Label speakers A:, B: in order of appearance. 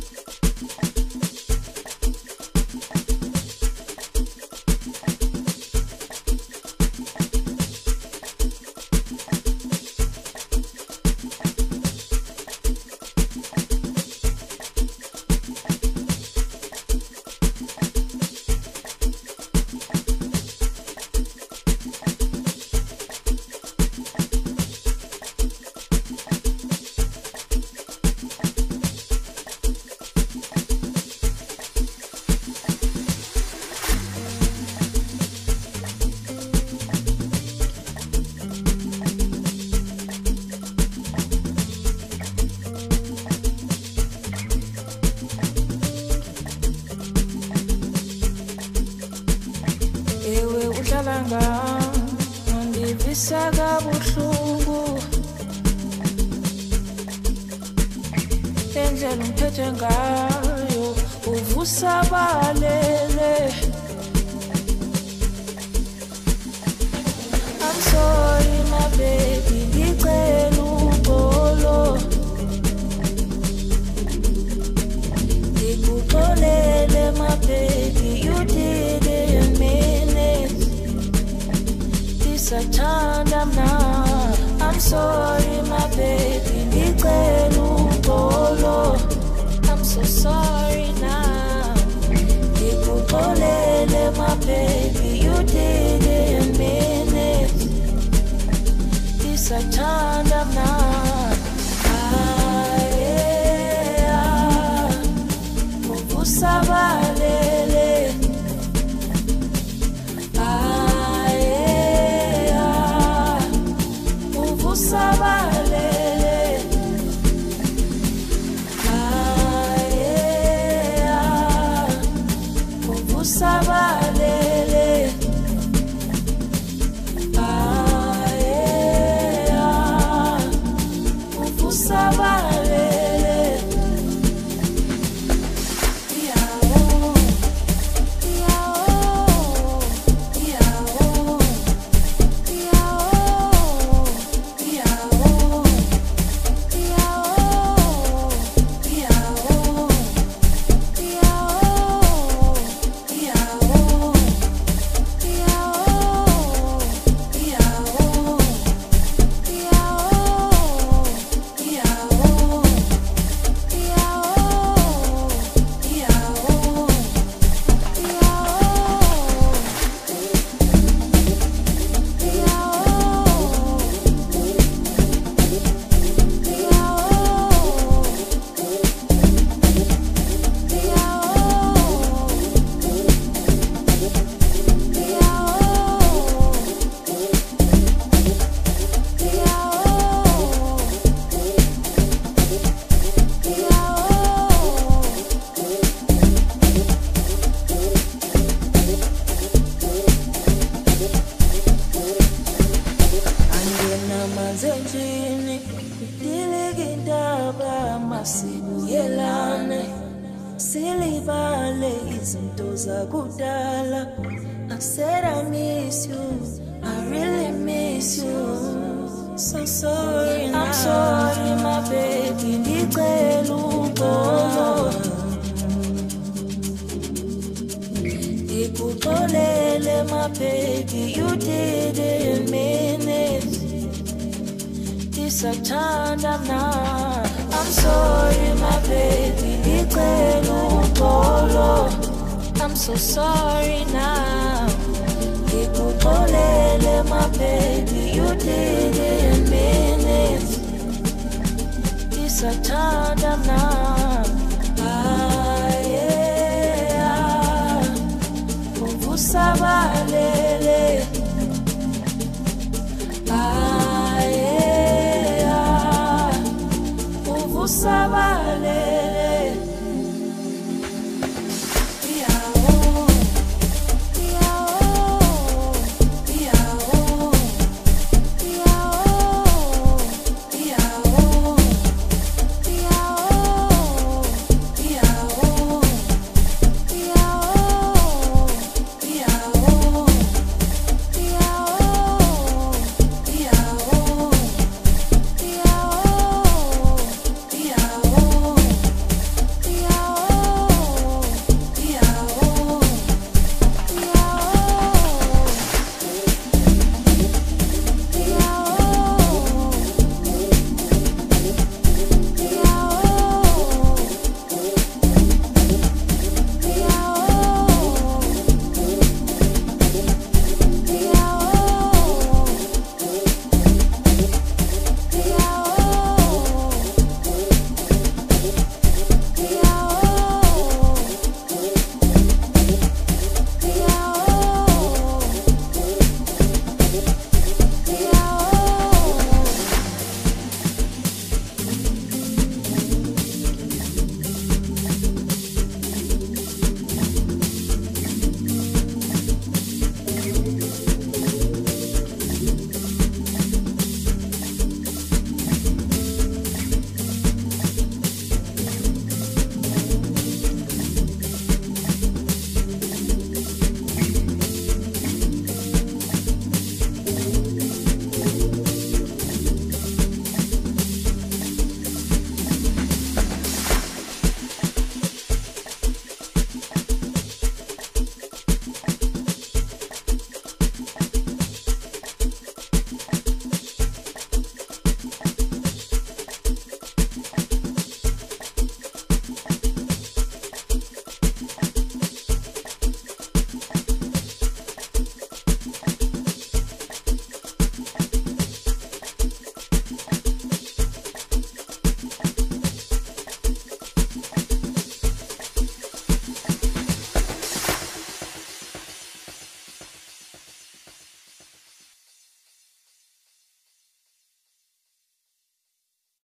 A: ewe uhlala ngam isakabuhlungu lendlela ungiphethe ngayo uvusa balele ndisathanda mna. I'm sorry my baby. I'm so sorry masibuyelane silibale izinto zakudala I said I miss you, I really miss you. So sorry, now. I'm sorry, my baby. Ngicela uxolo. Ngikuxolele, my baby. You didn't mean it. Ndisathanda mna. I'm sorry, my baby. I'm so sorry now. My usabale